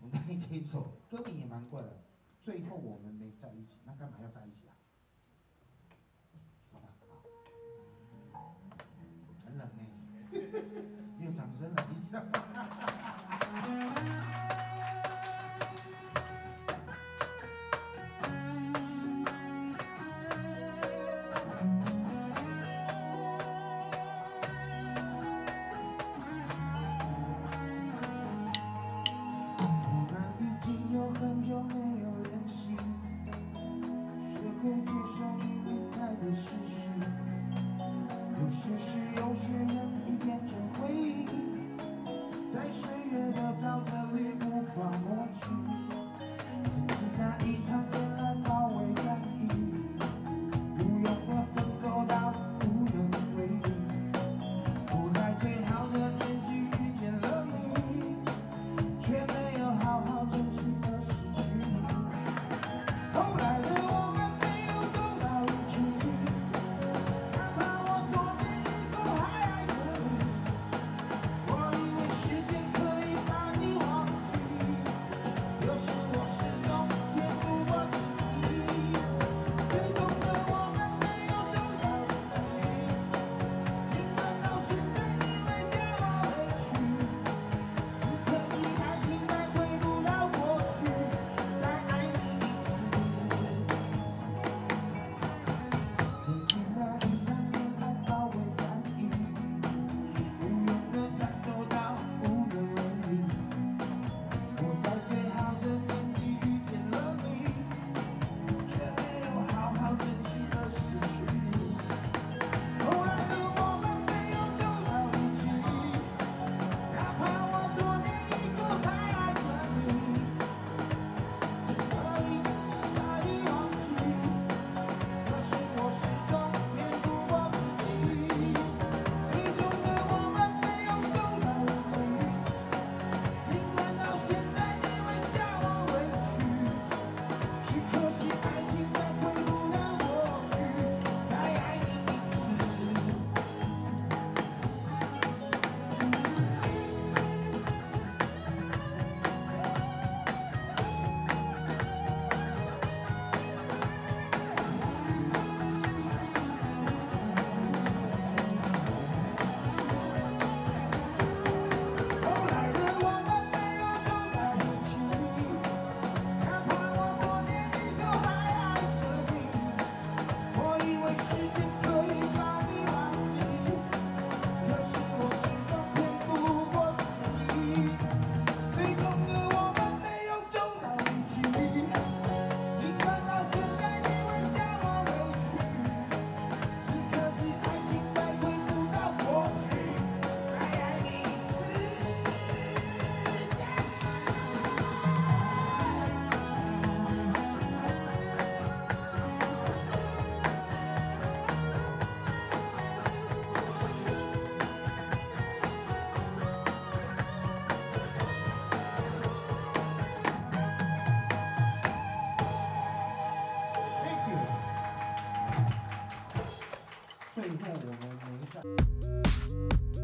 我们一起走，歌名也蛮怪的。最后我们没在一起，那干嘛要在一起啊？好吧，好，很冷呢，有掌声了一下。早早的，无法抹去。你那一场。もうもういいか。